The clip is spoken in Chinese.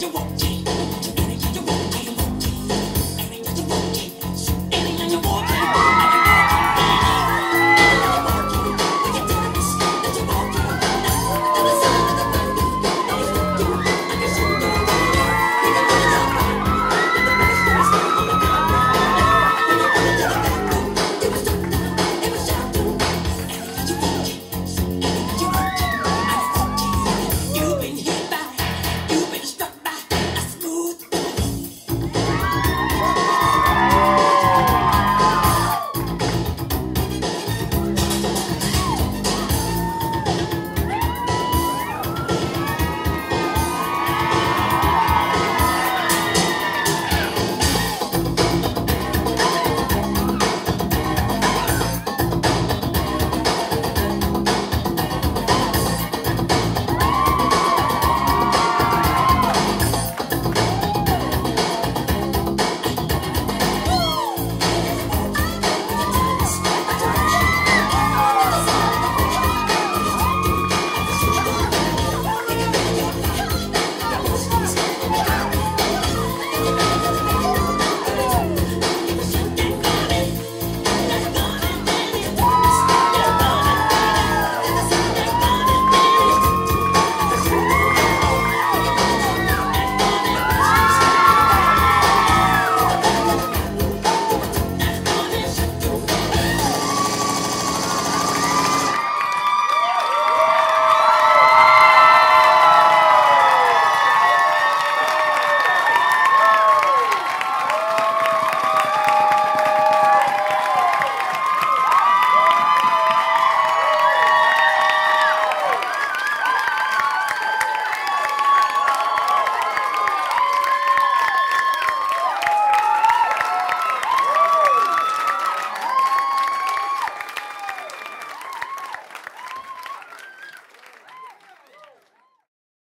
就我